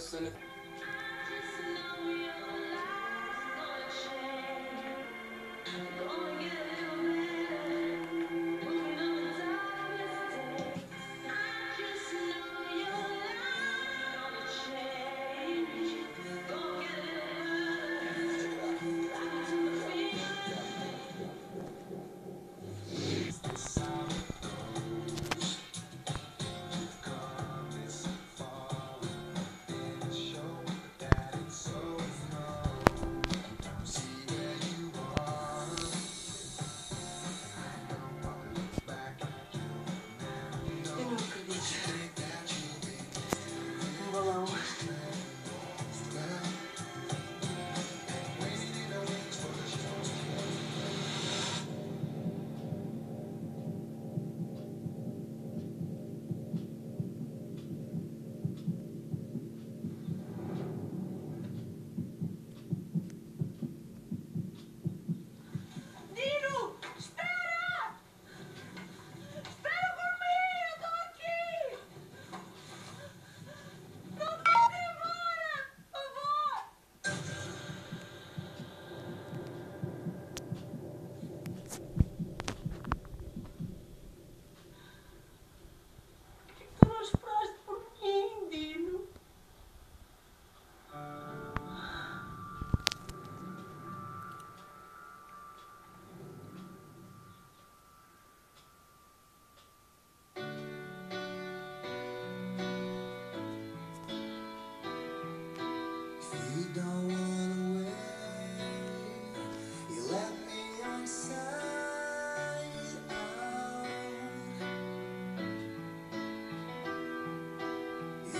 する。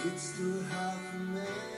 It's too hard for me.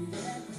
Yeah.